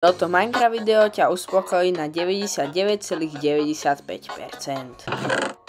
Toto Minecraft video ťa uspokojí na 99,95%.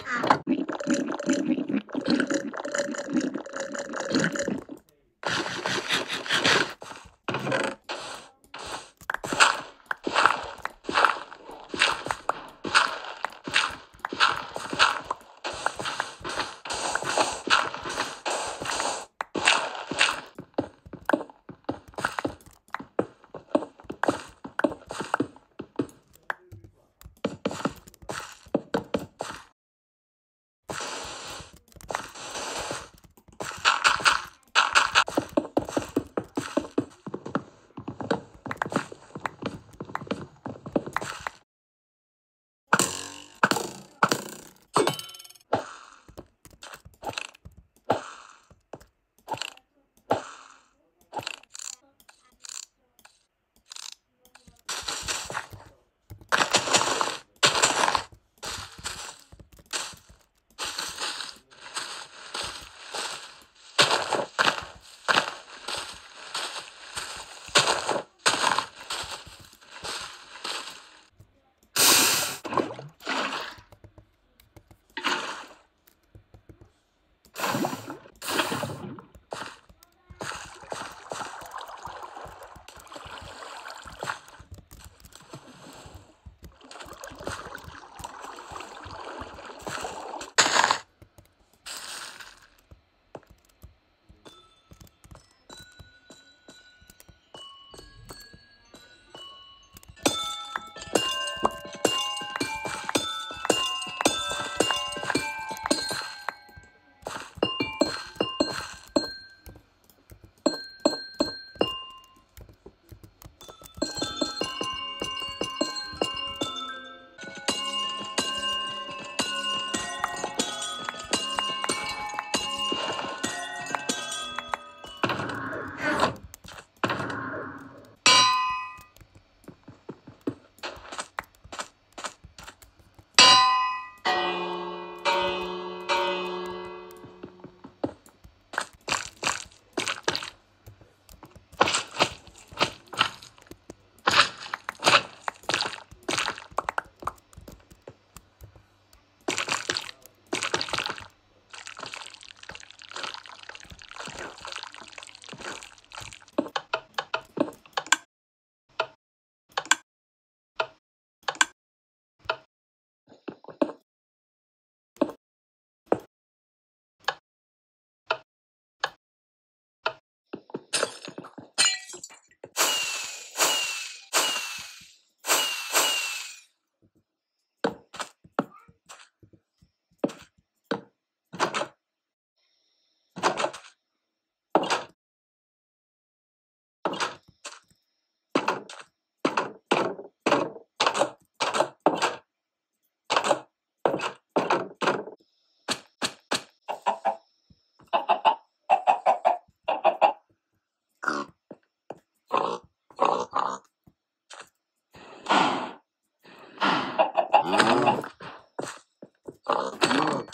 Um,